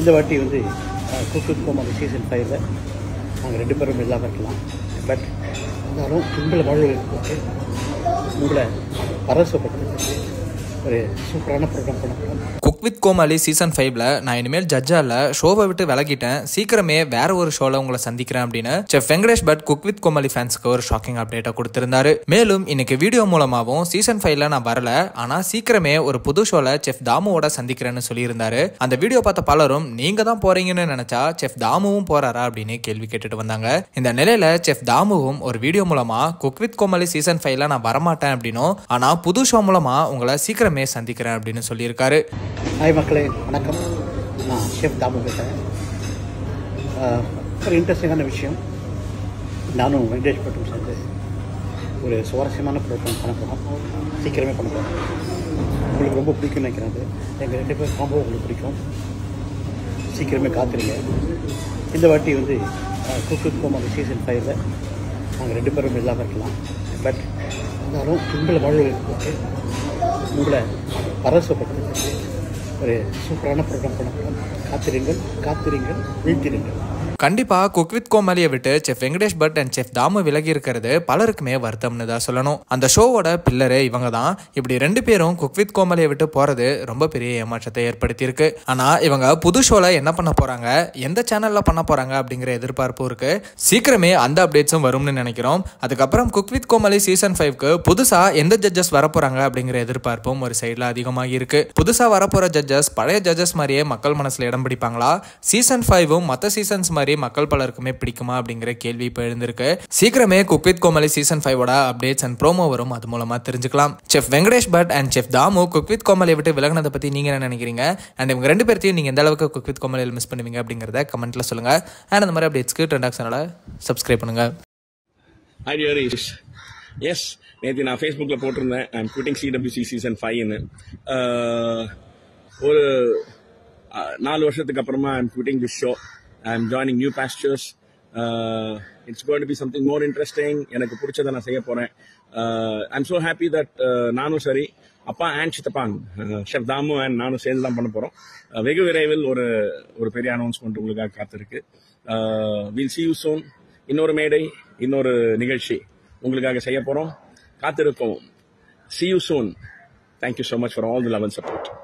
இந்த வாட்டி வந்து குக்கு அந்த சீசன் ஃபைவ்ல நாங்கள் ரெண்டு பேரும் இல்லாமல் இருக்கலாம். பட் இருந்தாலும் உங்களை வாழ்வு உங்களை பரவசப்பட்டு ஒரு சூப்பரான ப்ரோக்ராம் பண்ண போகிறோம் குக் வித் கோமாளி சீசன் ஃபைவ்ல நான் இனிமேல் ஜட்ஜா இல்ல ஷோவை விட்டு விலகிட்டேன். சீக்கிரமே வேற ஒரு ஷோல உங்களை சந்திக்கிறேன் அப்படின்னு chef Venkatesh Bhat cook with Comali ஃபேன்ஸ்க்கு ஒரு ஷாக்கிங் அப்டேட்டை கொடுத்திருந்தாரு. மேலும் இன்னைக்கு வீடியோ மூலமாகவும் சீசன் ஃபைவ்ல நான் வரல ஆனா சீக்கிரமே ஒரு புது ஷோல செஃப் தாமுவோட சந்திக்கிறேன்னு சொல்லியிருந்தாரு. அந்த வீடியோ பார்த்த பலரும் நீங்க தான் போறீங்கன்னு நினைச்சா செஃப் தாமுவும் போறாரா? அப்படின்னு கேள்வி கேட்டுட்டு வந்தாங்க. இந்த நிலையில செஃப் தாமுவும் ஒரு வீடியோ மூலமா குக் வித் கோமாளி சீசன் ஃபைவ்ல நான் வரமாட்டேன் அப்படின்னும் ஆனா புது ஷோ மூலமா உங்களை சீக்கிரம் சந்திக்கிறேன் அப்படின்னு சொல்லியிருக்காரு. ஹாய் மக்களே வணக்கம். நான் ஷெஃப் தாமு பேசுகிறேன் ஒரு இன்ட்ரெஸ்டிங்கான விஷயம். நானும் வெங்கடேஷ் பட்டும் சேர்ந்து ஒரு சுவாரஸ்யமான ப்ரோக்ராம் பண்ண போகிறோம் சீக்கிரமே பண்ண போகிறோம் உங்களுக்கு ரொம்ப பிடிக்கும்னு நினைக்கிறேன் அது. எங்கள் ரெண்டு பேர் காம்போ உங்களுக்கு பிடிக்கும். சீக்கிரமே காத்துருங்க. இந்த வாட்டி வந்து குக்கு கோமாரி சீசன் ஃபைவ்ல நாங்கள் ரெண்டு பேரும் இல்லாமல் இருக்கலாம். பட் இருந்தாலும் உங்களை போட்டு உங்களை பரவசப்படுத்துறதுக்கு ஒரு சூப்பரான ப்ரோக்ராம் பண்ண போகிறோம் காத்திருங்கள் காத்திருங்கள் வீழ்த்திருங்கள் கண்டிப்பா குக் வித் கோமாளியை விட்டு chef Venkatesh Bhat and chef Damu விலகி இருக்கிறது பலருக்குமே வருத்தம்னு தான் சொல்லணும். அந்த ஷோவோட பில்லரே இவங்க தான். இப்படி ரெண்டு பேரும் குக் வித் கோமாலியை விட்டு போறது ரொம்ப பெரிய ஏமாற்றத்தை ஏற்படுத்தியிருக்கு. ஆனா இவங்க புது ஷோல என்ன பண்ண போறாங்க? எந்த சேனல்ல பண்ண போறாங்க அப்படிங்கிற எதிர்பார்ப்பும் இருக்கு. சீக்கிரமே அந்த அப்டேட்ஸும் வரும்னு நினைக்கிறோம். அதுக்கப்புறம் குக் வித் கோமாலி சீசன் ஃபைவ்க்கு புதுசா எந்த ஜட்ஜஸ் வரப்போறாங்க அப்படிங்கிற எதிர்பார்ப்பும் ஒரு சைடில் அதிகமாகி இருக்கு. புதுசா வரப்போற ஜட்ஜஸ் பழைய ஜட்ஜஸ் மாதிரியே மக்கள் மனசுல இடம் பிடிப்பாங்களா? சீசன் ஃபைவும் மற்ற சீசன்ஸ் மாதிரி மக்கள் பலருக்குமே பிடிக்குமா அப்படிங்கிற கேள்வி இப்போ எழுந்திருக்கு. சீக்கிரமே குக் வித் கோமலி சீசன் ஃபைவோட அப்டேட்ஸ் அண்ட் ப்ரோமோ வரும். அது மூலமா தெரிஞ்சுக்கலாம். Chef Venkatesh Bhat and chef Damu cook with கோமலை விட்டு விலகினதை பத்தி நீங்க என்ன நினைக்கிறீங்க? அண்ட் இவங்க ரெண்டு பேர்த்தையும் நீங்க எந்த அளவுக்கு குக் வித் கோமலையில் மிஸ் பண்ணுவீங்க அப்படிங்கிறத கமெண்ட்ல சொல்லுங்க. அண்ட் அந்த மாதிரி அப்டேட்ஸ்க்கு ட்ரெண்டாக் சேனலை சப்ஸ்கிரைப் பண்ணுங்க. எஸ் நேற்று நான் ஃபேஸ்புக்கில் போட்டிருந்தேன். ஐம் குவிட்டிங் சிடபிள்யூசி சீசன் ஃபைவ்னு ஒரு நாலு வருஷத்துக்கு அப்புறமா I'm quitting this show I'm joining new pastures it's going to be something more interesting எனக்கு பிடிச்சதை நான் செய்ய போகிறேன் ஐம் ஸோ ஹாப்பி தட் நானும் சரி அப்பா அண்ட் சித்தப்பாங் ஷெஃப் தாமு அண்ட் நானும் சேர்ந்து தான் பண்ண போகிறோம் uh, வெகு விரைவில் ஒரு ஒரு பெரிய அனௌன்ஸ்மெண்ட் உங்களுக்காக காத்திருக்கு. வில் சி யூ சோன் இன்னொரு மேடை இன்னொரு நிகழ்ச்சி உங்களுக்காக செய்ய போறோம். காத்திருக்கோம் see you soon thank you so much for all the love and support